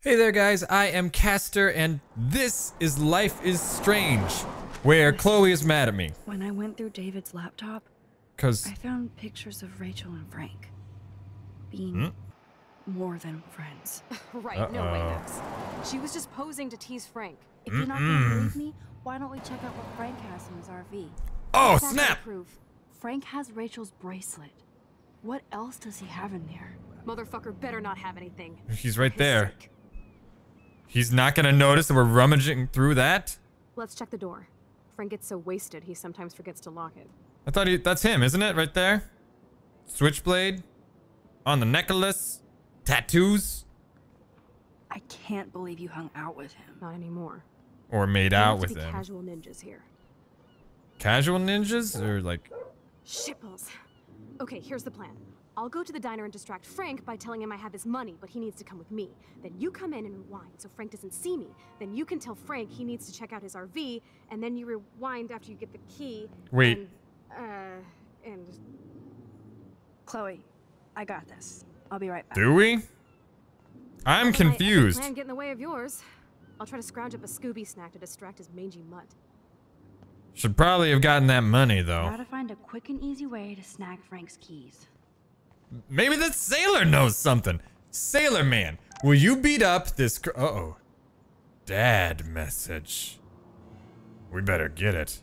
Hey there, guys. I am Castor, and this is Life is Strange, where Chloe is mad at me. When I went through David's laptop, Because, I found pictures of Rachel and Frank being Hmm? more than friends. Right, no way, Uh-oh. Max. She was just posing to tease Frank. If you're not gonna believe me, why don't we check out what Frank has in his RV? oh, That's snap! Proof. Frank has Rachel's bracelet. What else does he have in there? Motherfucker better not have anything. He's right His there. sake. He's not gonna notice that we're rummaging through that? Let's check the door. Frank gets so wasted, he sometimes forgets to lock it. I thought he, that's him, isn't it? Right there? Switchblade? On the necklace? Tattoos? I can't believe you hung out with him. Not anymore. Or made We out with him? casual ninjas here. Casual ninjas? Or like, Shitballs. Okay, here's the plan. I'll go to the diner and distract Frank by telling him I have his money, but he needs to come with me. Then you come in and rewind so Frank doesn't see me. Then you can tell Frank he needs to check out his RV, and then you rewind after you get the key. Wait. And, uh, and Chloe, I got this. I'll be right back. do we? I'm Well, my epic confused. plan get in the way of yours. I'll try to scrounge up a Scooby snack to distract his mangy mutt. Should probably have gotten that money, though. Gotta find a quick and easy way to snag Frank's keys. Maybe the sailor knows something. Sailor man, will you beat up this? Uh oh. Dad message. We better get it.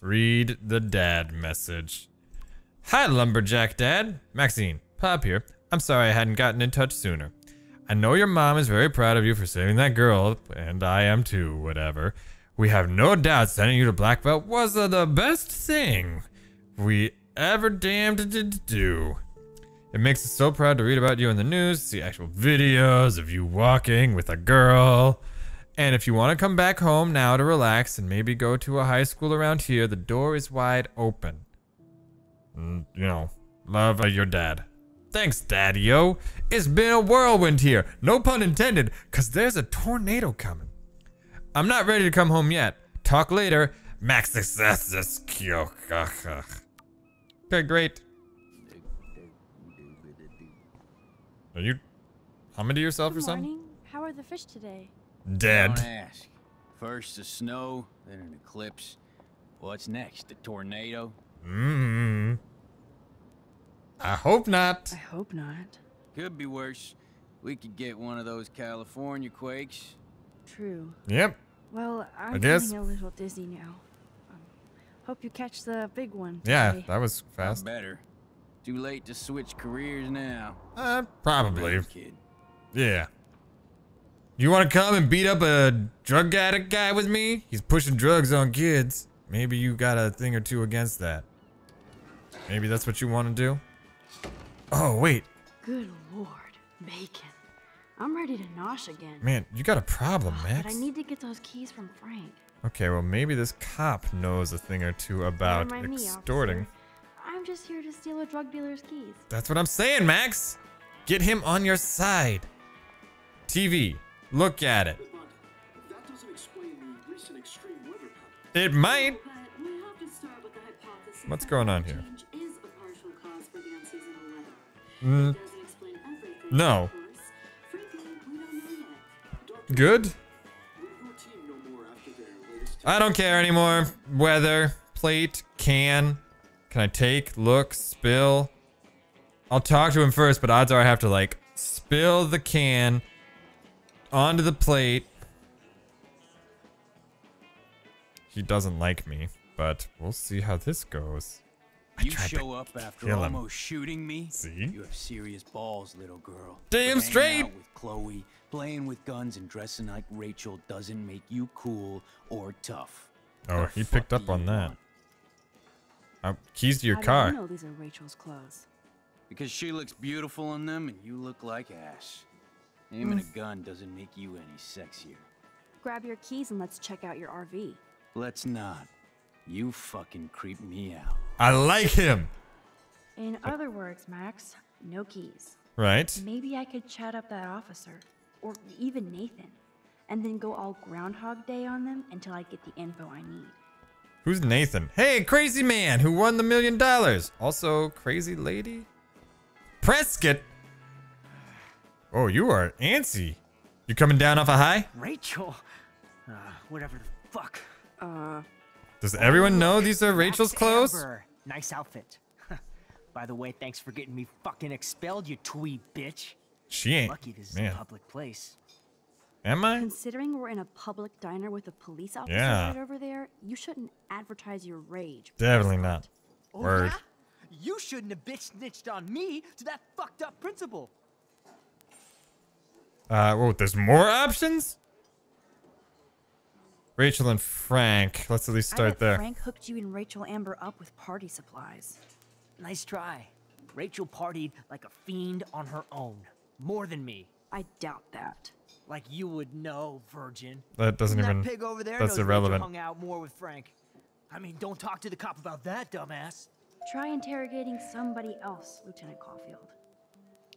Read the dad message. Hi, Lumberjack Dad. Maxine, Pop here. I'm sorry I hadn't gotten in touch sooner. I know your mom is very proud of you for saving that girl, and I am too, whatever. We have no doubt sending you to Blackwell was uh, the best thing we ever damned did do. It makes us so proud to read about you in the news, see actual videos of you walking with a girl. And if you want to come back home now to relax and maybe go to a high school around here, the door is wide open. Mm, you know, love your dad. Thanks, Daddy-O. It's been a whirlwind here. No pun intended, because there's a tornado coming. I'm not ready to come home yet. Talk later. Max success. Okay, great. Are you humming to yourself or Good something? morning. How are the fish today? Dead. Don't ask. First the snow, then an eclipse. What's next? The tornado? Mmm. I hope not. I hope not. Could be worse. We could get one of those California quakes. True. Yep. Well, I'm guess- getting a little dizzy now. Um, hope you catch the big one. Yeah, today. that was Not fast. better. Too late to switch careers now. Uh, probably. Kid. Yeah. You want to come and beat up a drug addict guy with me? He's pushing drugs on kids. Maybe you got a thing or two against that. Maybe that's what you want to do? Oh, wait. Good lord, bacon. I'm ready to nosh again. Man, you got a problem, But I need to get those keys from Frank. Okay, well, maybe this cop knows a thing or two about Never mind me, extorting. officer. I'm just here to steal a drug dealer's keys. That's what I'm saying, Max. Get him on your side. TV. Look at it. That doesn't explain the recent extreme weather pattern. It might. We have to start with the hypothesis What's going on climate here? A partial cause for the unseasonal weather. Mm, It doesn't explain everything. No. Of course. Frankly, we don't know yet. good. Will your team know more after their latest I don't care anymore. Weather, plate, can. Can I take, look, spill? I'll talk to him first, but odds are I have to like spill the can onto the plate. He doesn't like me, but we'll see how this goes. I You show up after kill him. almost shooting me? See? You have serious balls, little girl. Damn straight. with Chloe, playing with guns and dressing like Rachel doesn't make you cool or tough. Oh, The he picked up on that. want? Uh, keys to your How car. Do you know these are Rachel's clothes? Because she looks beautiful in them and you look like ass. Aiming Mm. a gun doesn't make you any sexier. Grab your keys and let's check out your RV. Let's not. You fucking creep me out. I like him. In other words, Max, no keys. Right? Maybe I could chat up that officer, or even Nathan, and then go all Groundhog Day on them until I get the info I need. Who's Nathan? Hey, crazy man who won the million dollars. Also, crazy lady? Prescott. Oh, you are antsy. You coming down off a high? Rachel? Uh, whatever the fuck. Uh, Does everyone know these are Rachel's clothes? Amber. Nice outfit. By the way, thanks for getting me fucking expelled, you twee bitch. She ain't. Lucky this is Man, a public place. Am I? considering we're in a public diner with a police officer Yeah. right over there, you shouldn't advertise your rage. Definitely not. Oh, Word. yeah? You shouldn't have bitch snitched on me to that fucked up principal. Uh, whoa, there's more options? Rachel and Frank. Let's at least I start bet there. Frank hooked you and Rachel Amber up with party supplies. Nice try. Rachel partied like a fiend on her own. More than me. I doubt that. Like you would know, virgin. That doesn't that even. pig over there that's knows Rachel irrelevant. hung out more with Frank. I mean, don't talk to the cop about that, dumbass. Try interrogating somebody else, Lieutenant Caulfield.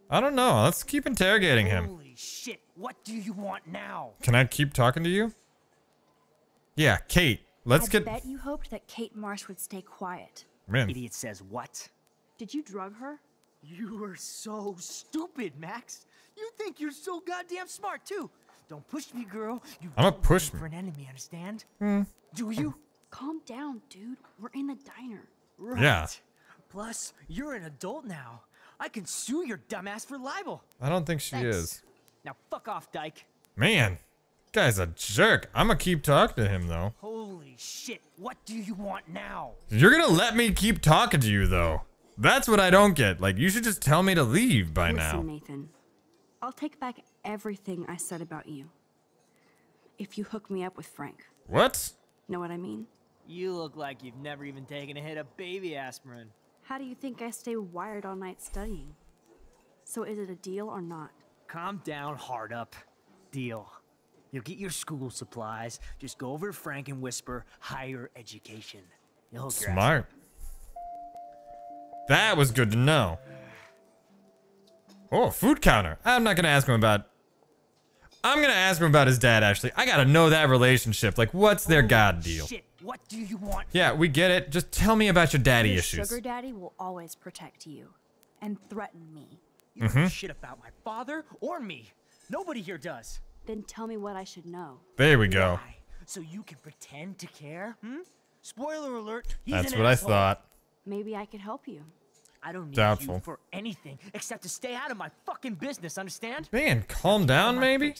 I don't know. Let's keep interrogating him. Holy shit, what do you want now? Can I keep talking to you? Yeah, Kate. Let's I get. bet you hoped that Kate Marsh would stay quiet. Man, Idiot says what? Did you drug her? You are so stupid, Max. You think you're so goddamn smart, too. Don't push me, girl. You I'ma push me. for an enemy, understand? Hmm. Do you? Calm down, dude. We're in the diner. Right. Yeah. Plus, you're an adult now. I can sue your dumbass for libel. I don't think she Thanks. is. Now fuck off, Dyke. Man, guy's a jerk. I'm gonna keep talking to him though. Holy shit, what do you want now? You're gonna let me keep talking to you though. That's what I don't get. Like, you should just tell me to leave by Listen, now. Nathan. I'll take back everything I said about you. If you hook me up with Frank. What? Know what I mean? You look like you've never even taken a hit of baby aspirin. How do you think I stay wired all night studying? So is it a deal or not? Calm down, hard up. Deal. You'll get your school supplies. Just go over to Frank and whisper higher education. You'll hook your Smart. That was good to know. Oh, food counter. I'm not gonna ask him about. I'm gonna ask him about his dad. Actually, I gotta know that relationship. Like, what's their god deal? Shit, what do you want? Yeah, we get it. Just tell me about your daddy Your issues. sugar daddy will always protect you and threaten me. You don't shit about my father or me. Nobody here does. Then tell me what I should know. There we go. Why? So you can pretend to care? Hmm? Spoiler alert. He's That's an what I thought. Maybe I could help you. I don't need Doubtful. you for anything except to stay out of my fucking business, understand? Man, calm down, maybe.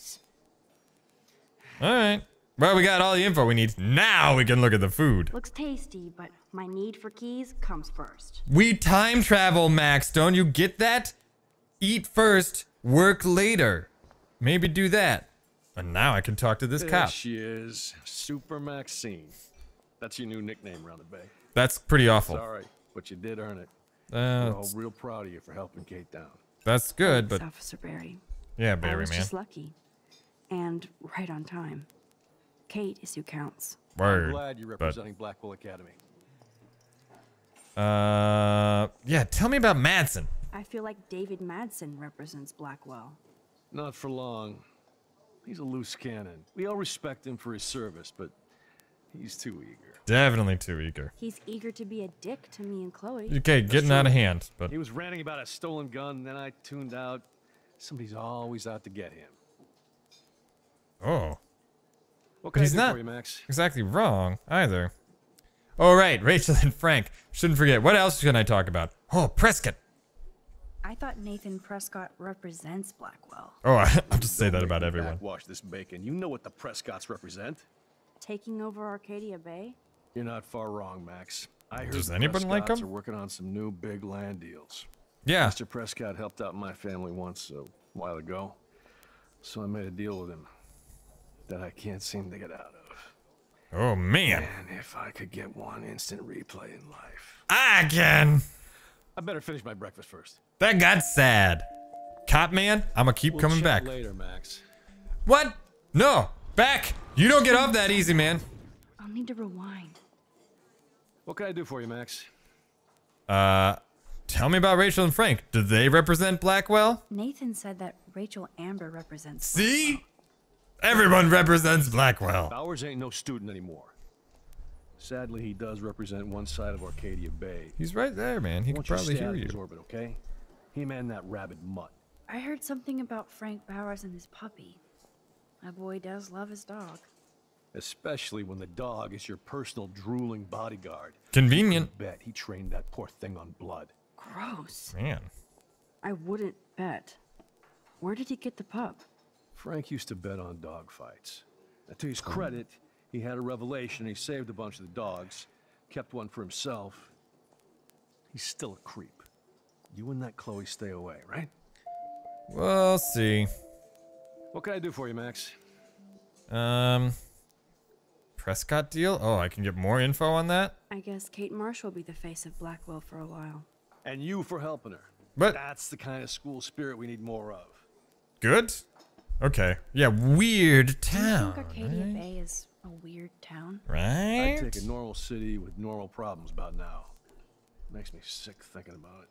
All right. Well, we got all the info we need. Now we can look at the food. Looks tasty, but my need for keys comes first. We time travel, Max. Don't you get that? Eat first, work later. Maybe do that. And now I can talk to this There cop. she is, Super Maxine. That's your new nickname around the bay. That's pretty awful. Sorry, but you did earn it. Uh, We're all real proud of you for helping Kate down. that's good, but Officer Berry. yeah, I Berry, was man. just lucky. And right on time. Kate is who counts. I'm Word. glad you're but- Blackwell Academy. Uh, yeah. Tell me about Madsen. I feel like David Madsen represents Blackwell. Not for long. He's a loose cannon. We all respect him for his service, but he's too eager. Definitely too eager. He's eager to be a dick to me and Chloe. Okay, getting out of hand, but He was ranting about a stolen gun, then I tuned out. Somebody's always out to get him. oh, What can he's I do not for you, Max? exactly wrong either. Oh right, Rachel and Frank. Shouldn't forget. What else can I talk about? Oh, Prescott. I thought Nathan Prescott represents Blackwell. Oh, I'll just say that about everyone. Backwash this bacon. You know what the Prescotts represent. Taking over Arcadia Bay? You're not far wrong, Max. I heard Does the anyone like Prescotts him? are working on some new big land deals. Yeah. Mr. Prescott helped out my family once a while ago, so I made a deal with him that I can't seem to get out of. Oh man, And if I could get one instant replay in life, I can. I better finish my breakfast first. That got sad. Cop man, I'm gonna keep We'll coming back. later, Max. What? No, back. You don't get up that easy, man. I'll need to rewind. What can I do for you, Max? Uh, tell me about Rachel and Frank. Do they represent Blackwell? Nathan said that Rachel Amber represents. See? Everyone represents Blackwell. Bowers ain't no student anymore. Sadly, he does represent one side of Arcadia Bay. He's right there, man. He I can want you to probably stay hear out you. orbit, okay? Him and that rabid mutt. I heard something about Frank Bowers and his puppy. My boy does love his dog. Especially when the dog is your personal drooling bodyguard. Convenient. Bet he trained that poor thing on blood. Gross. Man. I wouldn't bet. Where did he get the pup? Frank used to bet on dog fights. Now, to his credit, he had a revelation. He saved a bunch of the dogs, kept one for himself. He's still a creep. You and that Chloe stay away, right? We'll see. What can I do for you, Max? Um, Prescott deal? Oh, I can get more info on that? I guess Kate Marsh will be the face of Blackwell for a while. And you for helping her. But That's the kind of school spirit we need more of. good? Okay. Yeah, weird Do you town. think Arcadia Bay is a weird town? Right? I'd take a normal city with normal problems about now. Makes me sick thinking about it.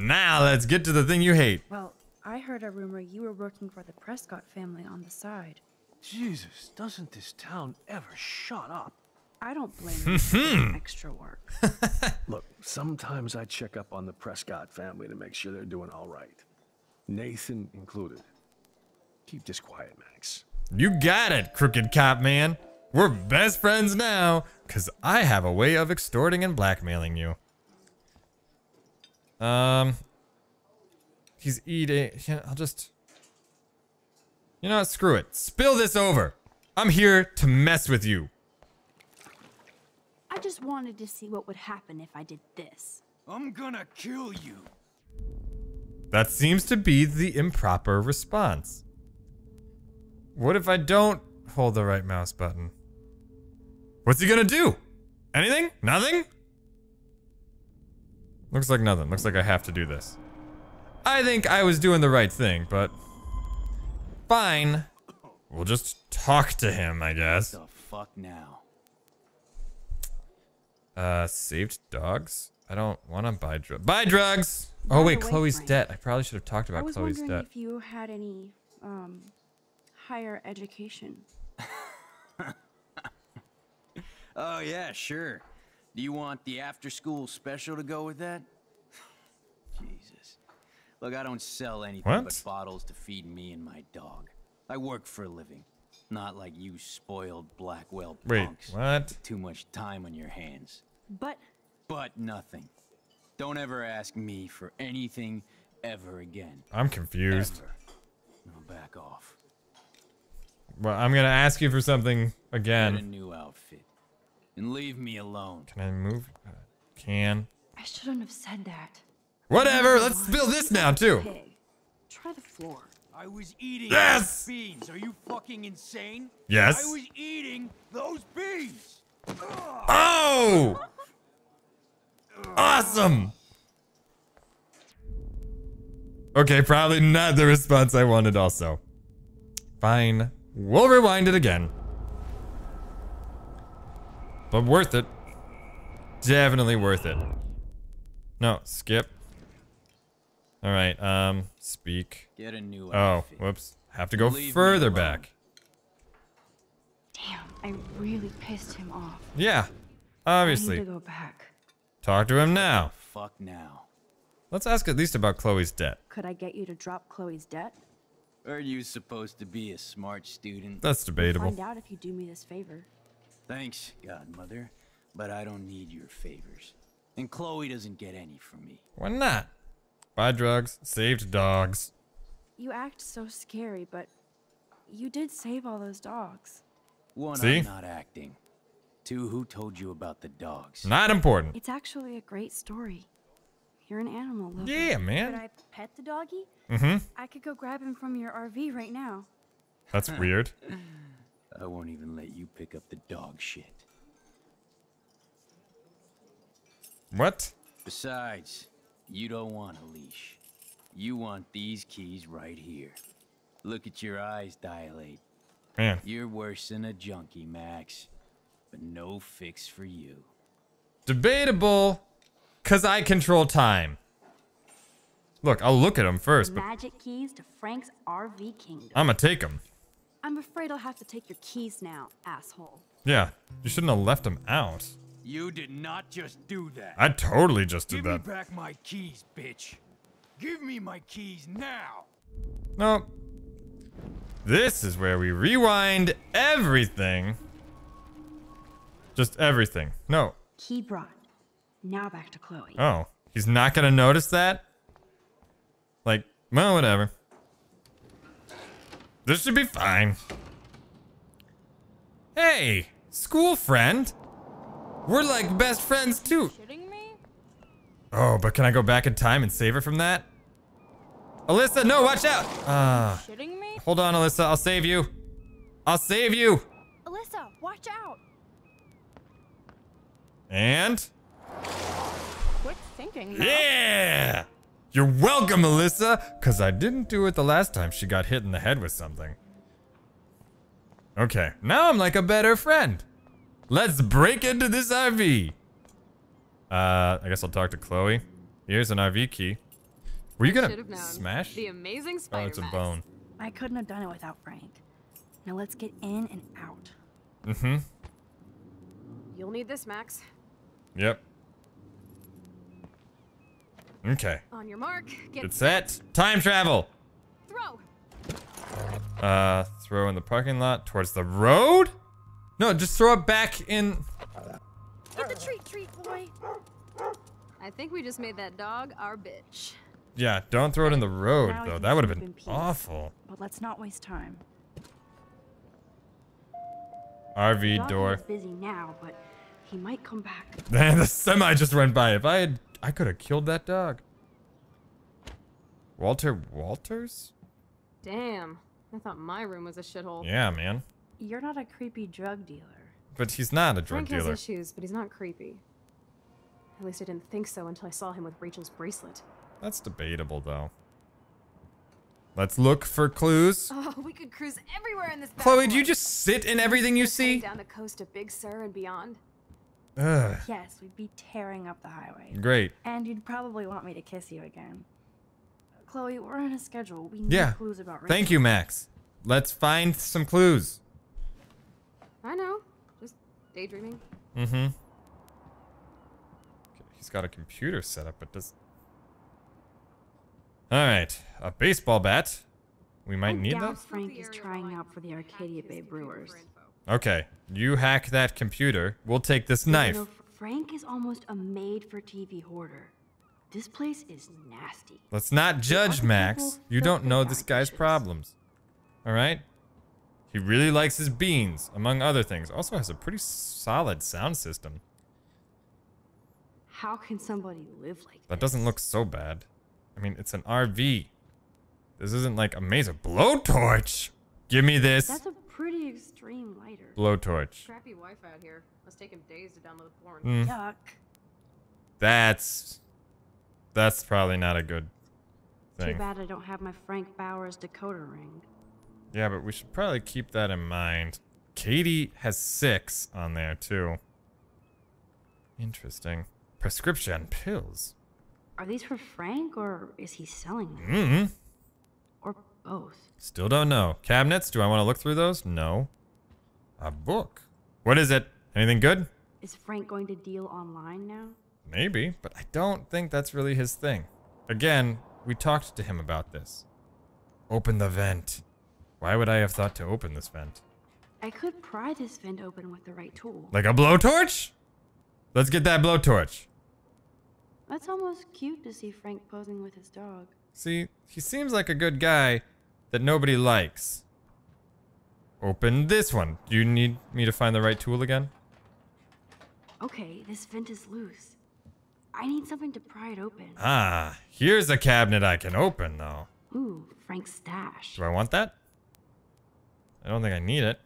Now let's get to the thing you hate. Well, I heard a rumor you were working for the Prescott family on the side. Jesus, doesn't this town ever shut up? I don't blame you for doing extra work. Look, sometimes I check up on the Prescott family to make sure they're doing all right. Nathan included. Keep this quiet, Max. You got it, crooked cop man. We're best friends now, because I have a way of extorting and blackmailing you. Um, he's eating. Yeah, I'll just. You know what? Screw it. Spill this over. I'm here to mess with you. I just wanted to see what would happen if I did this. I'm gonna kill you. That seems to be the improper response. What if I don't hold the right mouse button? What's he gonna do? Anything? Nothing? Looks like nothing. Looks like I have to do this. I think I was doing the right thing, but fine. We'll just talk to him, I guess. The fuck now? Uh, saved dogs? I don't want to buy drugs. Buy drugs! Oh wait, way, Chloe's Frank, debt. I probably should have talked about Chloe's debt. I about was Chloe's wondering debt. if you had any, um, higher education. Oh, yeah, sure. Do you want the after school special to go with that? Jesus. Look, I don't sell anything What? but bottles to feed me and my dog. I work for a living. Not like you spoiled Blackwell Wait, punks. what? Too much time on your hands. But But nothing. Don't ever ask me for anything ever again. I'm confused. Ever. Now back off. Well, I'm gonna ask you for something again. Get a new outfit. And leave me alone. Can I move? Uh, Can. I shouldn't have said that. Whatever. Let's spill this now too. Pig. Try the floor. I was eating Yes! those beans. Are you fucking insane? Yes. I was eating those beans. Oh! Awesome. Okay, probably not the response I wanted. Also, fine. We'll rewind it again. But worth it. Definitely worth it. No, skip. All right. Um, speak. Get a new Oh, outfit. whoops. Have to go Leave further back. Damn, I really pissed him off. Yeah, I obviously. need to go back. Talk to him now. Fuck now. Let's ask at least about Chloe's debt. Could I get you to drop Chloe's debt? Are you supposed to be a smart student? That's debatable. Find out if you do me this favor. Thanks, Godmother, but I don't need your favors. And Chloe doesn't get any from me. Why not? Buy drugs, saved dogs. You act so scary, but you did save all those dogs. One, See? I'm not acting. Two, who told you about the dogs? Not important. It's actually a great story. You're an animal lover. Yeah, man. Could man. I pet the doggy? Mm-hmm. I could go grab him from your RV right now. That's weird. I won't even let you pick up the dog shit. What? Besides, you don't want a leash. You want these keys right here. Look at your eyes dilate. Man. You're worse than a junkie, Max. But no fix for you. Debatable. Cause I control time. Look, I'll look at him first, but Magic keys to Frank's RV kingdom. I'ma take him. I'm afraid I'll have to take your keys now, asshole. Yeah, you shouldn't have left him out. You did not just do that. I totally just did Give me that. back my keys, bitch. Give me my keys now. No. This is where we rewind everything. Just everything. No. Key brought. Now back to Chloe. Oh, he's not gonna notice that? Like, well, whatever. This should be fine. Hey, school friend. We're like best friends too. Kidding me? Oh, but can I go back in time and save her from that? Alyssa, no, watch out. Ah, Kidding me? hold on, Alyssa. I'll save you. I'll save you. Alyssa, watch out! And Quick thinking. yeah. You're welcome, Alyssa, because I didn't do it the last time she got hit in the head with something. Okay, now I'm like a better friend. Let's break into this RV. Uh, I guess I'll talk to Chloe. Here's an RV key. Were you gonna Should have known. smash? The amazing Oh, it's a Max. bone. I couldn't have done it without Frank. Now let's get in and out. Mm-hmm. You'll need this, Max. Yep. Okay. On your mark, get Get set. Time travel. throw. Uh, throw in the parking lot towards the road? No, just throw it back in. Get the treat, treat boy. I think we just made that dog our bitch. Yeah, don't throw it in the road, Now though. That would have been peace. awful. But let's not waste time. RV Dog door. is busy now, but he might come back. Man, the semi just went by. If I had, I could have killed that dog. Walter Walters? Damn. I thought my room was a shithole. Yeah, man. You're not a creepy drug dealer. But he's not a drug Frank has issues, but he's not creepy. At least I didn't think so until I saw him with Rachel's bracelet. That's debatable, though. Let's look for clues. Oh, we could cruise everywhere in this. Chloe, do you just sit in everything you see? Down the coast of Big Sur and beyond. Ugh, Yes, we'd be tearing up the highway. great. And you'd probably want me to kiss you again. Chloe, we're on a schedule. We need Yeah. clues about Rachel. Thank you, Max. Let's find some clues. I know. Just daydreaming. Mm-hmm. Okay, he's got a computer set up, but does... Alright, a baseball bat. We might I need doubt that. Frank is trying out for the Arcadia Bay Brewers. Okay, you hack that computer. We'll take this You knife. know, Frank is almost a made-for-TV hoarder. This place is nasty. Let's not judge Max. You don't know this guy's problems. Alright? He really likes his beans, among other things. Also has a pretty solid sound system. How can somebody live like That That doesn't look so bad. I mean, it's an RV. This isn't like amazing. Blowtorch! Give me this. That's a pretty extreme lighter. Blowtorch. Crappy Wi-Fi out here. Must take him days to download porn. Mm, Yuck. that's... That's probably not a good thing. Too bad I don't have my Frank Bowers decoder ring. Yeah, but we should probably keep that in mind. Katie has six on there, too. Interesting. Prescription pills. Are these for Frank or is he selling them? Mm-hmm. Or both? Still don't know. Cabinets? Do I want to look through those? No. A book. What is it? Anything good? Is Frank going to deal online now? Maybe, but I don't think that's really his thing. Again, we talked to him about this. Open the vent. Why would I have thought to open this vent? I could pry this vent open with the right tool. Like a blowtorch? Let's get that blowtorch. That's almost cute to see Frank posing with his dog. See, he seems like a good guy that nobody likes. Open this one. Do you need me to find the right tool again? Okay, this vent is loose. I need something to pry it open. Ah, here's a cabinet I can open, though. Ooh, Frank's stash. Do I want that? I don't think I need it.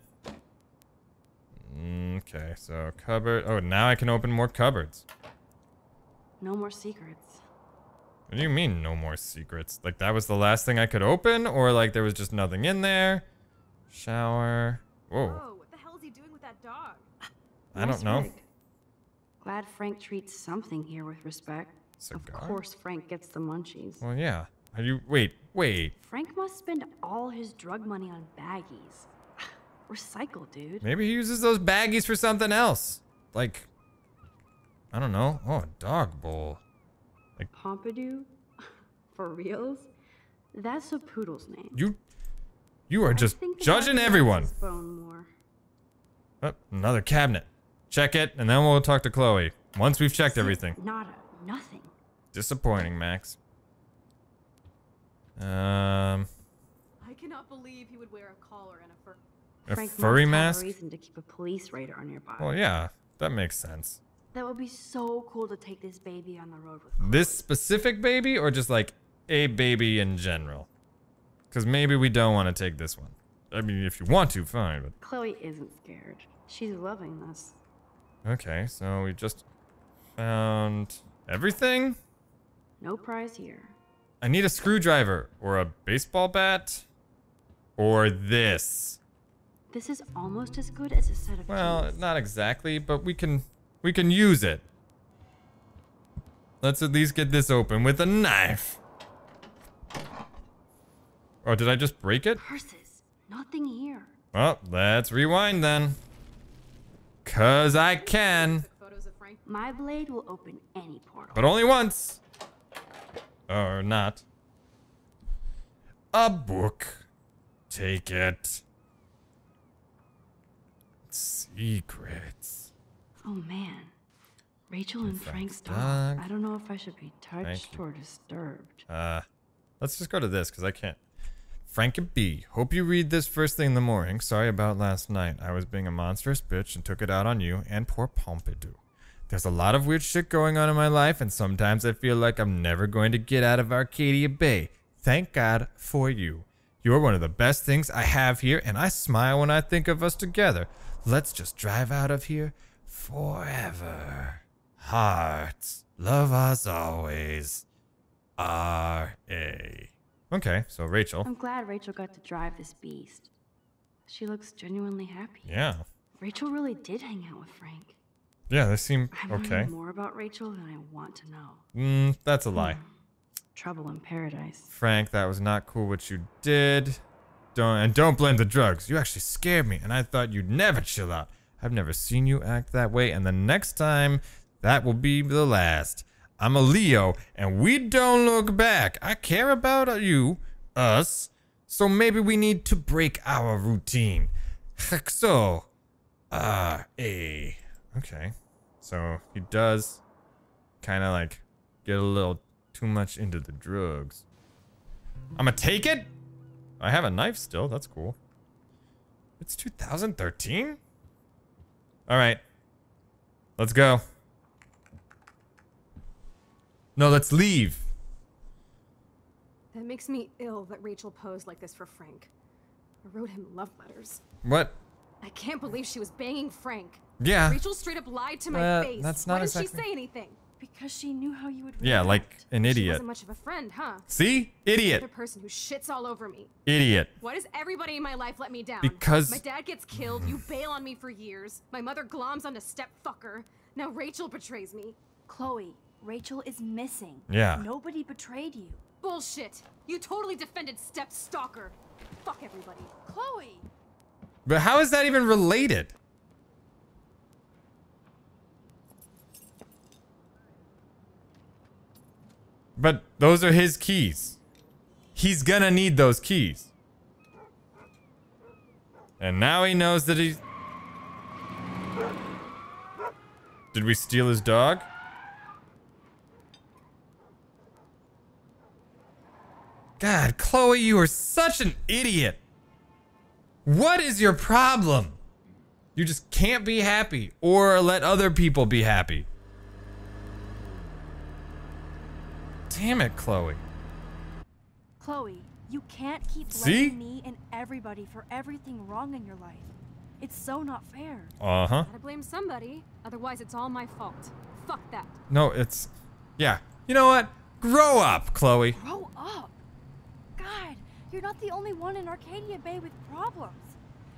Mm, Okay, so cupboard. Oh, now I can open more cupboards. No more secrets. What do you mean, no more secrets? Like, that was the last thing I could open? Or, like, there was just nothing in there? Shower. Whoa. Whoa, what the hell is he doing with that dog? I don't know. rig. Glad Frank treats something here with respect. Cigar? Of course, Frank gets the munchies. Well, yeah. Are you. Wait, wait. Frank must spend all his drug money on baggies. Recycle, dude. Maybe he uses those baggies for something else. Like, I don't know. Oh, a dog bowl. Like, Pompidou? For reals? That's a poodle's name. You. You are just judging everyone. bone more. Oh, another cabinet. Check it, and then we'll talk to Chloe. Once we've checked everything. Nada, nothing. Disappointing, Max. Um, I cannot believe he would wear a collar and a fur. a Frank furry mask? Have a reason to keep a police radar nearby. Well, yeah, that makes sense. That would be so cool to take this baby on the road with. This specific baby, or just like a baby in general? Because maybe we don't want to take this one. I mean, if you want to, fine. But Chloe isn't scared. She's loving this. okay, so we just found everything. No prize here. I need a screwdriver or a baseball bat or this. This is almost as good as a set of Well, not exactly, but we can we can use it. Let's at least get this open with a knife. Oh, did I just break it? Purses. Nothing here. Well, let's rewind then. Cause I can, Photos of Frank. My blade will open any portal. but only once. Or not. A book. Take it. Secrets. Oh man. Rachel and Frank's dog. I don't know if I should be touched or disturbed. Uh, let's just go to this because I can't. Frank and B. Hope you read this first thing in the morning. Sorry about last night. I was being a monstrous bitch and took it out on you and poor Pompidou. There's a lot of weird shit going on in my life, and sometimes I feel like I'm never going to get out of Arcadia Bay. Thank God for you. You're one of the best things I have here, and I smile when I think of us together. Let's just drive out of here forever. Hearts, love us always. R A. Okay, so Rachel. I'm glad Rachel got to drive this beast. She looks genuinely happy. Yeah. Rachel really did hang out with Frank. Yeah, they seem I'm okay. more about Rachel than I want to know. Mm, that's a lie. Trouble in paradise. Frank, that was not cool what you did. Don't and don't blame the drugs. You actually scared me, and I thought you'd never chill out. I've never seen you act that way, and the next time, that will be the last. I'm a Leo, and we don't look back. I care about you, us, so maybe we need to break our routine. So, uh, a. Okay, so he does kind of like get a little too much into the drugs. I'm gonna take it. I have a knife still. That's cool. It's 2013. All right, let's go. No, let's leave. That makes me ill that Rachel posed like this for Frank. I wrote him love letters. What? I can't believe she was banging Frank. Yeah. Rachel straight up lied to my Well, face. that's Why not didn't exactly- she say anything? Because she knew how you would react. Yeah, like an idiot. She idiot. wasn't much of a friend, huh? See? Idiot. The person who shits all over me. Idiot. Why does everybody in my life let me down? Because- my dad gets killed, you bail on me for years. My mother gloms onto step fucker. Now Rachel betrays me. Chloe, Rachel is missing. Yeah. Nobody betrayed you. Bullshit. You totally defended step stalker. Fuck everybody. Chloe! But how is that even related? But those are his keys. He's gonna need those keys. And now he knows that he. Did we steal his dog? God, Chloe, you are such an idiot. What is your problem? You just can't be happy or let other people be happy. Damn it, Chloe. Chloe, you can't keep See? blaming me and everybody for everything wrong in your life. It's so not fair. Uh huh. Gotta blame somebody. Otherwise, it's all my fault. Fuck that. No, it's. Yeah. You know what? Grow up, Chloe. Grow up! God, you're not the only one in Arcadia Bay with problems.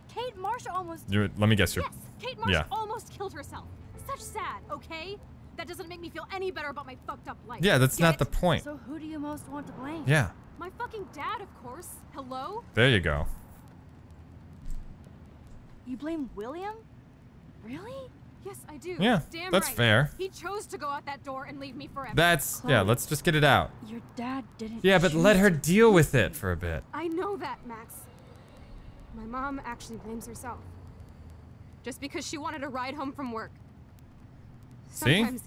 Kate Marsh almost. You're, let me guess. You're, Yes, Kate Marsh Yeah. almost killed herself. Such sad, okay? That doesn't make me feel any better about my fucked up life. yeah, that's Get not it? the point. So who do you most want to blame? Yeah. My fucking dad, of course. Hello? There you go. You blame William? Really? Yes, I do. Yeah, Damn that's right. fair. He chose to go out that door and leave me forever. That's. Yeah, let's just get it out. Your dad didn't. Yeah, but let her deal with it for a bit. I know that, Max. My mom actually blames herself. Just because she wanted a ride home from work. See? Sometimes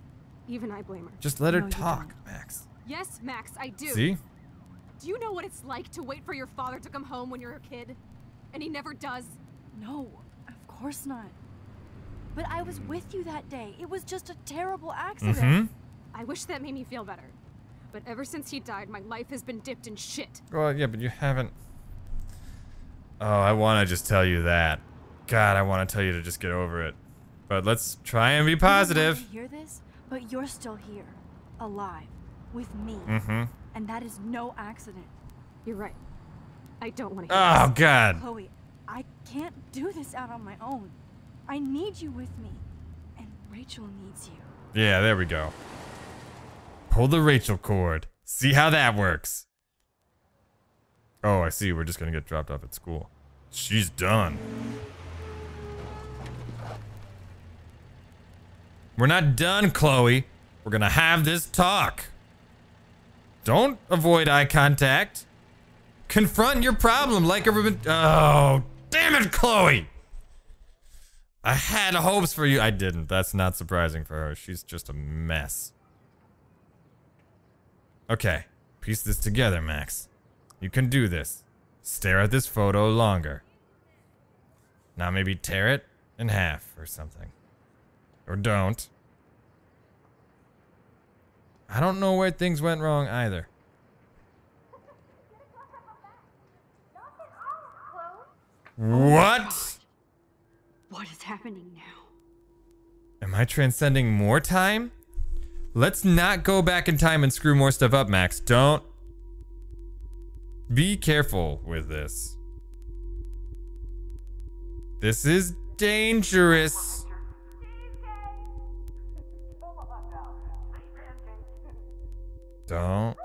even I blame her. Just let her No, talk, Max. Yes, Max, I do. See? Do you know what it's like to wait for your father to come home when you're a kid? And he never does? No, of course not. But I was with you that day. It was just a terrible accident. Mm-hmm. I wish that made me feel better. But ever since he died, my life has been dipped in shit. Well, yeah, but you haven't. Oh, I want to just tell you that. God, I want to tell you to just get over it. But let's try and be You don't want positive. to hear this, but you're still here, alive, with me, Mm-hmm. and that is no accident. You're right. I don't want to hear Oh, this. God. Chloe, I can't do this out on my own. I need you with me, and Rachel needs you. Yeah, there we go. Pull the Rachel cord. See how that works. Oh, I see. We're just going to get dropped off at school. She's done. We're not done, Chloe. We're going to have this talk. Don't avoid eye contact. Confront your problem like everyone. Oh, damn it, Chloe. I had hopes for you. I didn't. That's not surprising for her. She's just a mess. Okay. Piece this together, Max. You can do this. Stare at this photo longer. Now maybe tear it in half or something. Or don't. I don't know where things went wrong either. What? What is happening now? Am I transcending more time? Let's not go back in time and screw more stuff up, Max. Don't. Be careful with this. This is dangerous. Don't.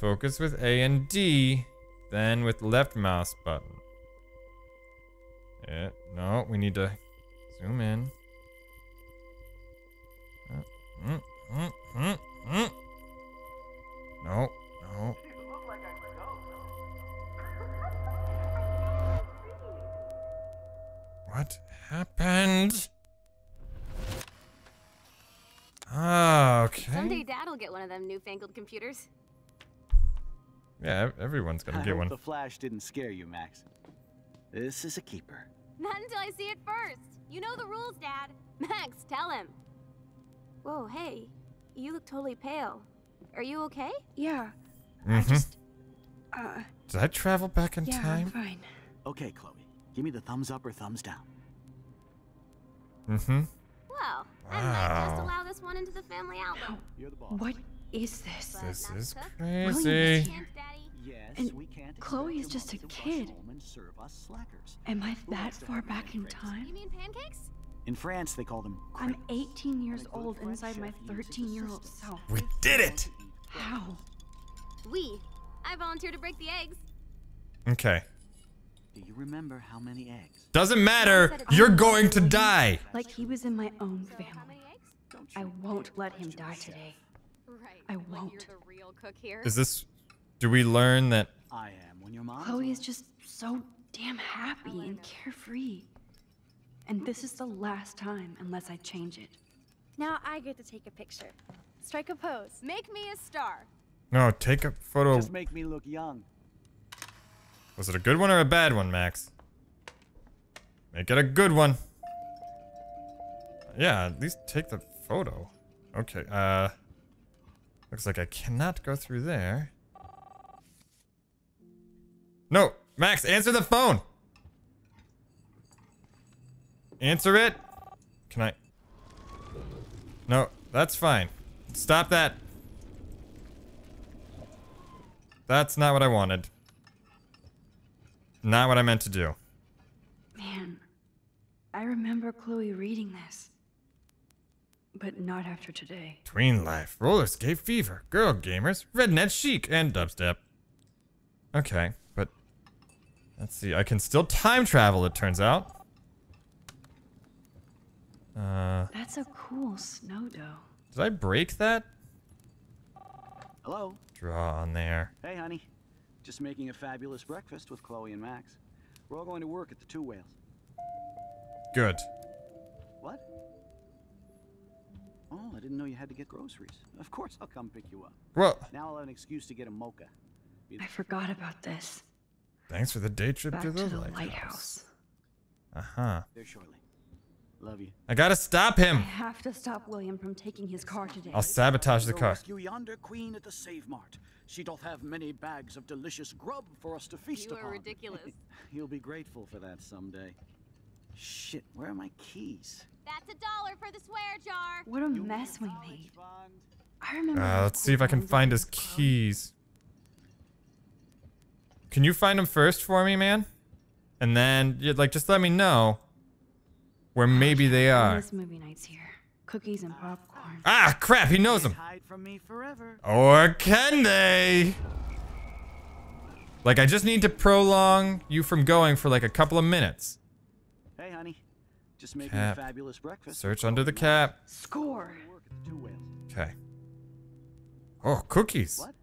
Focus with A and D, then with left mouse button. Yeah, no, we need to zoom in. Mm, mm, mm, mm. No, no. What happened? Ah, okay. Someday. Dad'll get one of them newfangled computers. Yeah, everyone's gonna I get hope one. the flash didn't scare you, Max. This is a keeper. Not until I see it first. You know the rules, Dad. Max, tell him. Whoa, hey. You look totally pale. Are you okay? Yeah, I Mhm. just. Uh, Did I travel back in yeah, I'm time? fine. Okay, Chloe. Give me the thumbs up or thumbs down. Mm-hmm. Well, I might just Wow. allow this one into the family album. You're the boss. What is this? But This is cook. crazy. Can't, Daddy. Yes, And we can't Chloe is just a mother to rush kid. and serve us slackers. Am I that far back in pancakes? You time? mean pancakes? In France, they call them. I'm 18 years And old inside my 13 year old assistants. self. We did it! How? We. I volunteer to break the eggs. Okay. Do you remember how many eggs? Doesn't matter. You're going to die. Like he was in my own family. many eggs? Don't I won't let him die today. Right. I won't. You're real cook here. Is this. Do we learn that. I am when your mom. Chloe is just so damn happy and carefree. And this is the last time unless I change it. Now I get to take a picture. Strike a pose. Make me a star. No, take a photo. Just make me look young. Was it a good one or a bad one, Max? Make it a good one. Yeah, at least take the photo. Okay, uh. Looks like I cannot go through there. No, Max, answer the phone. Answer it. Can I? No, that's fine. Stop that. That's not what I wanted. Not what I meant to do. Man, I remember Chloe reading this. But not after today. Tween life, roller skate fever, girl gamers, rednet chic, and dubstep. Okay, let's see. I can still time travel. It turns out. Uh, That's a cool snow dough. did I break that? Hello? Draw on there. Hey, honey. Just making a fabulous breakfast with Chloe and Max. We're all going to work at the Two Whales. Good. What? Oh, I didn't know you had to get groceries. Of course I'll come pick you up. Well, Now I'll have an excuse to get a mocha. I forgot about this. Thanks for the day trip Back to to the, the lighthouse. lighthouse. Uh huh. there shortly. Love you. I gotta stop him. I him. have to stop William from taking his car today. I'll sabotage the car. rescue yonder queen at the Save Mart. She doth have many bags of delicious grub for us to feast upon. You are upon. ridiculous. You'll be grateful for that someday. Shit, where are my keys? That's a dollar for the swear jar. What a You mess we made. fund? I remember. Uh, let's see if I can find his the club. keys. Can you find them first for me, man? And then, yeah, like, just let me know where maybe they are. miss movie nights here. Cookies and popcorn. Ah, crap, he knows them. hide from me forever. Or can they? Like, I just need to prolong you from going for like a couple of minutes. Hey, honey. Just making Cap. a fabulous breakfast. Search under the cap. Score. We work at the Two Whales. Okay. Oh, cookies. What?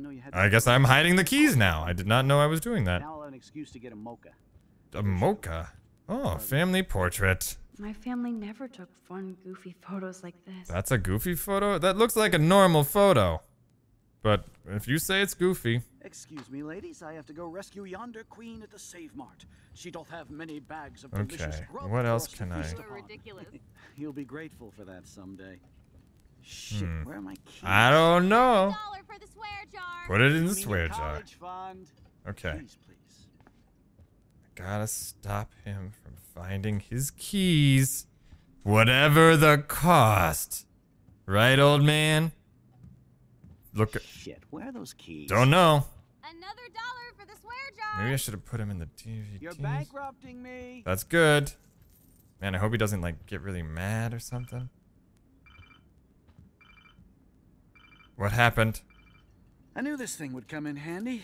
I didn't know you had. I guess I'm hiding the keys now. I did not know I was doing that. Now I'll have an excuse to get a mocha. A mocha. Oh, family portrait. My family never took fun, goofy photos like this. That's a goofy photo? That looks like a normal photo. But if you say it's goofy, Excuse me, ladies. I have to go rescue yonder queen at the Save Mart. She doth have many bags of Okay, delicious grub what else can I? You're ridiculous. You'll be grateful for that someday. Shit, Hmm. where are my keys? I don't know. For the swear jar. Put it in You the mean swear jar. fund? Okay. Keys, please. Gotta stop him from finding his keys. Whatever the cost. Right, old man? Look, Shit, where are those keys? don't know. Another dollar for the swear jar. Maybe I should have put him in the DVD. You're bankrupting me. That's good. Man, I hope he doesn't like get really mad or something. What happened? I knew this thing would come in handy.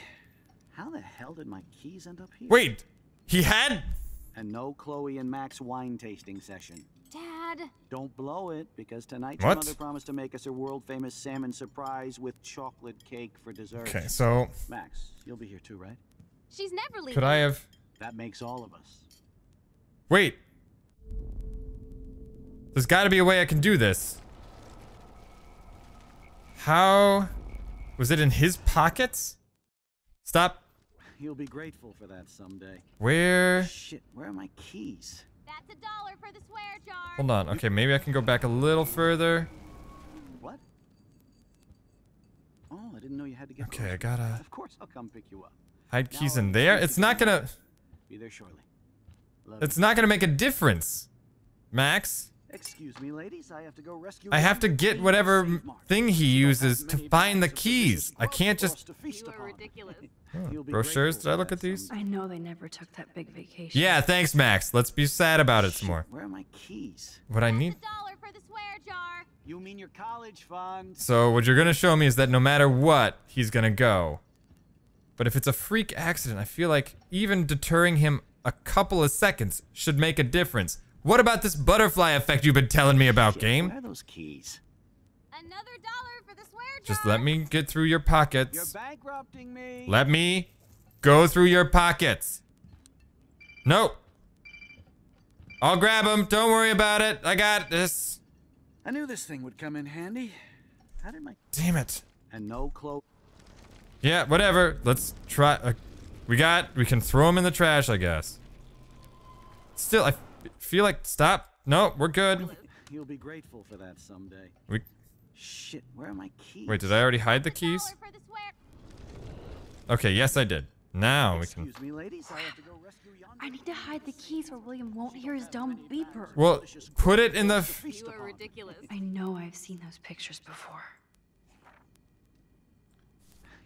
How the hell did my keys end up here? Wait, he had. And no Chloe and Max wine tasting session. Dad. Don't blow it, because tonight What? your mother promised to make us a world famous salmon surprise with chocolate cake for dessert. Okay, so Max, you'll be here too, right? She's never leaving. could I have? That makes all of us. Wait. There's got to be a way I can do this. How? Was it in his pockets? Stop. You'll be grateful for that someday. Where? Shit, where are my keys? That's a dollar for the swear jar. Hold on. Okay, maybe I can go back a little further. What? Oh, I didn't know you had to get. Okay, I gotta Of course, I'll come pick you up. hide Now keys I'll in there. It's not gonna. Be there shortly. Love It's you. not gonna make a difference, Max. Excuse me, ladies. I have to go rescue. I have to get whatever at Save m- Mart. thing he She doth have uses to find the bags of delicious keys. I can't just- us to feast You are ridiculous. You'll Brochures? Did I look at these? I know they never took that big vacation. Yeah, thanks, Max. Let's be sad about it some more. Where are my keys? What I need. dollar for the swear jar. You mean your college fund? So what you're gonna show me is that no matter what, he's gonna go. But if it's a freak accident, I feel like even deterring him a couple of seconds should make a difference. What about this butterfly effect you've been telling me about, Shit, game? Where are those keys? Another dollar for the swear jar. Just let me get through your pockets. You're pockets. bankrupting me. Let me go through your pockets. Nope. I'll grab them. Don't worry about it. I got this. I knew this thing would come in handy. How did my Damn it. and no clo? Yeah, whatever. Let's try. Uh, we got. We can throw him in the trash, I guess. Still, I f- feel like. Stop. No, we're good. You'll be grateful for that someday. We. Shit, where are my keys? Wait, did I already hide the keys? Dollar for the swear. Okay, yes, I did. Now we can. Excuse me, ladies. I have to go rescue yonder. I need to hide the keys where William won't hear his dumb beeper. Well, put it in the. F- You are ridiculous. I know I've seen those pictures before.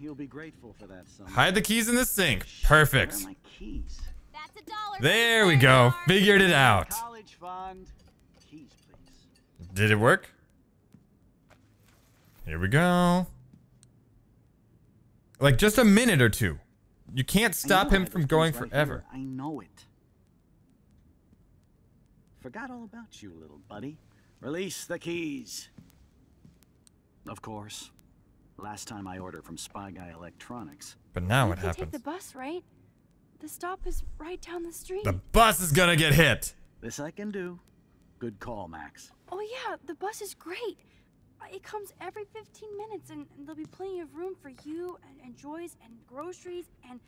You'll be grateful for that someday. hide the keys in the sink. Shit, Where Perfect. are my keys? That's a dollar. There we go. Figured it out. College fund. Keys, please. Did it work? Here we go. Like just a minute or two. You can't stop him from going keys right forever. here. I know it. Forgot all about you, little buddy. Release the keys. Of course. Last time I ordered from Spy Guy Electronics. But now you what can take the bus, right? The stop is right down the street. The bus is gonna get hit. This I can do. Good call, Max. Oh yeah, the bus is great. Uh, It comes every 15 minutes, and, and there'll be plenty of room for you and, and Joyce and groceries, and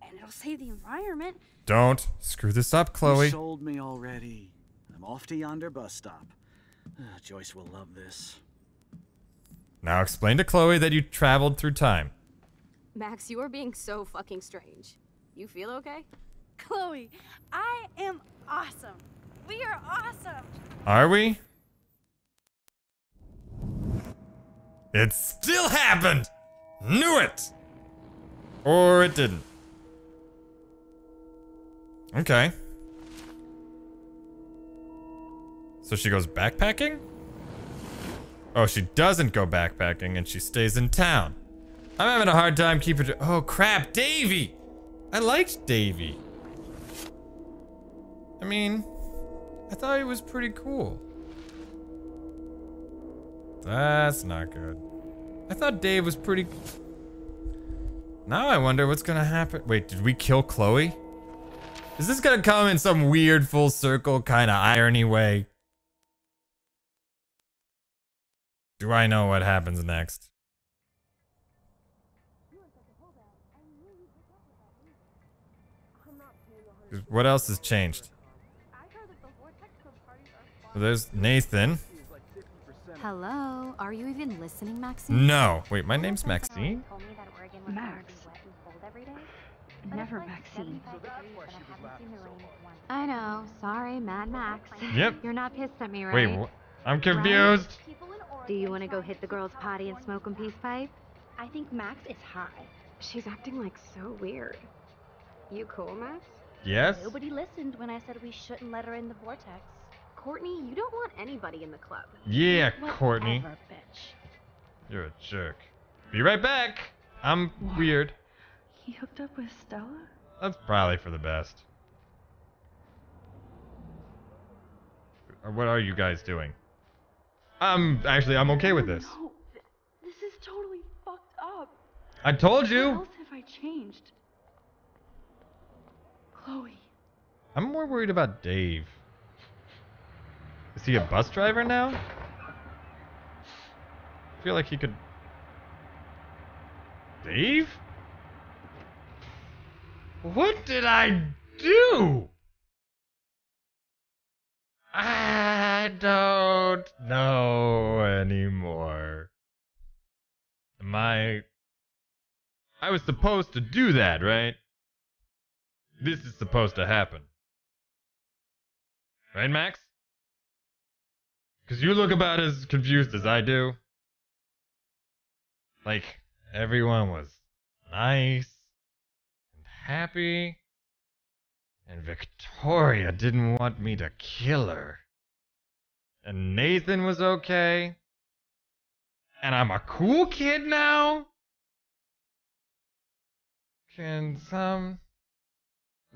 and it'll save the environment. Don't screw this up, Chloe. You Chloe. sold me already. I'm off to yonder bus stop. Ah, Joyce will love this. Now explain to Chloe that you traveled through time. Max, you are being so fucking strange. You feel okay? Chloe, I am awesome. We are awesome. Are we? It still happened! Knew it! Or it didn't. Okay. So she goes backpacking? Oh, she doesn't go backpacking and she stays in town. I'm having a hard time keeping. Oh crap, Davy! I liked Davy. I mean, I thought he was pretty cool. That's not good. I thought Dave was pretty. Now I wonder what's gonna happen. Wait, did we kill Chloe? Is this gonna come in some weird full circle kind of irony way? Do I know what happens next? What else has changed? Well, there's Nathan. Hello, are you even listening, Maxine? No. Wait, my name's Maxine? Max. Never Maxine. I know. Sorry, Mad Max. Yep. You're not pissed at me, right? Wait, wh- I'm confused. Do you want to go hit the girls' potty and smoke a peace pipe? I think Max is high. She's acting like so weird. You cool, Max? Yes? Nobody listened when I said we shouldn't let her in the vortex. Courtney, you don't want anybody in the club. Yeah, Courtney. Bitch. You're a jerk. Be right back. I'm weird. He hooked up with Stella? That's probably for the best. Uh, What are you guys doing? Um, actually, I'm okay with this. No, this is totally fucked up. I told How you. else have I changed? Chloe. I'm more worried about Dave. Is he a bus driver now? I feel like he could. Dave? What did I do? I don't know anymore. Am I. I was supposed to do that, right? This is supposed to happen. Right, Max? Because you look about as confused as I do. Like, everyone was nice and happy. And Victoria didn't want me to kill her. And Nathan was okay. And I'm a cool kid now? Can some.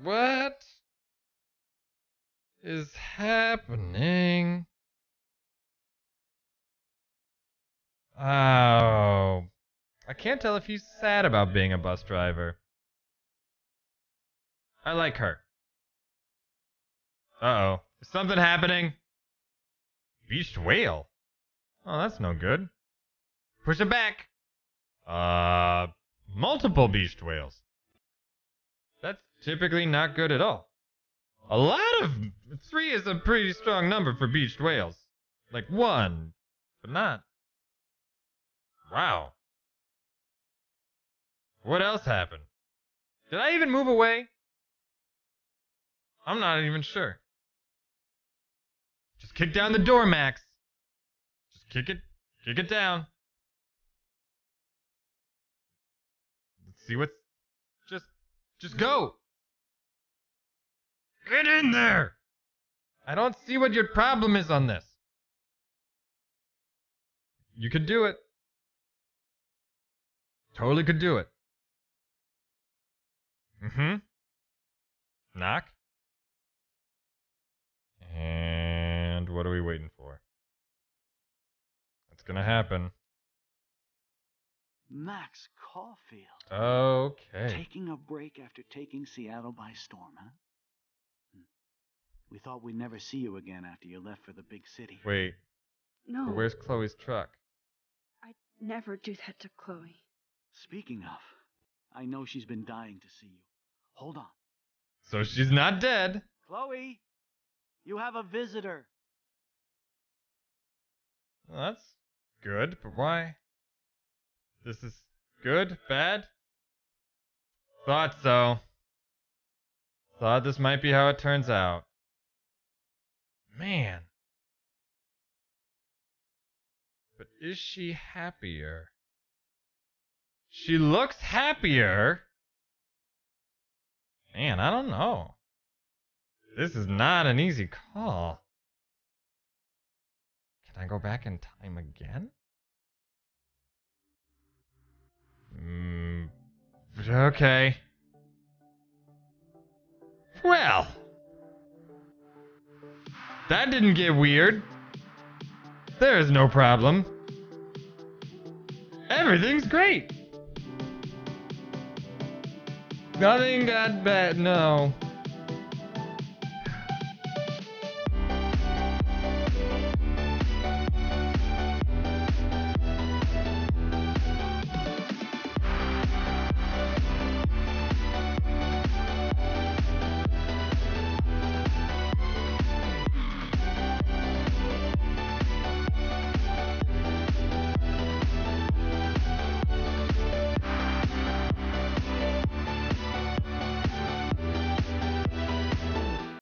What is happening? Oh. I can't tell if he's sad about being a bus driver. I like her. Uh oh. Is something happening? Beached whale? Oh, that's no good. Push it back. Uh, multiple beached whales. Typically not good at all. A lot of. Three is a pretty strong number for beached whales. Like one, but not. Wow. What else happened? Did I even move away? I'm not even sure. Just kick down the door, Max. Just kick it. Kick it down. Let's see what's. Just. Just go. Get in there. I don't see what your problem is on this. You could do it. Totally could do it. Mm-hmm. Knock. And what are we waiting for? It's gonna happen. Max Caulfield. Okay. Taking a break after taking Seattle by storm, huh? We thought we'd never see you again after you left for the big city. Wait, No, but where's Chloe's truck? I'd never do that to Chloe. Speaking of, I know she's been dying to see you. Hold on. So she's not dead. Chloe, you have a visitor. Well, that's good, but why? This is good? Bad? Thought so. Thought this might be how it turns out. Man. But is she happier? She looks happier. Man, I don't know. This is not an easy call. Can I go back in time again? Mm, okay. Well, that didn't get weird. There is no problem. Everything's great. Nothing got bad. No.